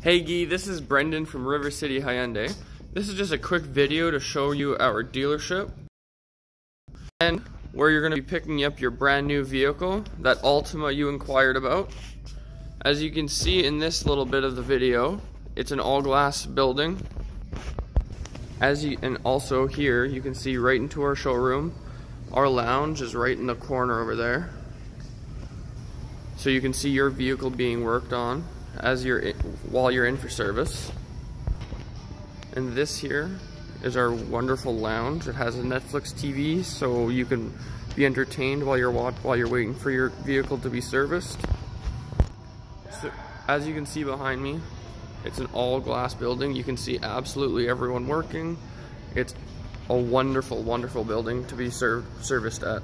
Hey Gee, this is Brenden from River City Hyundai. This is just a quick video to show you our dealership and where you're going to be picking up your brand new vehicle, that Altima you inquired about. As you can see in this little bit of the video, it's an all glass building. As you and also here you can see right into our showroom. Our lounge is right in the corner over there. So you can see your vehicle being worked on as you're while you're in for service. And this here is our wonderful lounge. It has a Netflix TV, so you can be entertained while you're while you're waiting for your vehicle to be serviced. So, as you can see behind me, it's an all glass building. You can see absolutely everyone working. It's a wonderful, wonderful building to be served serviced at.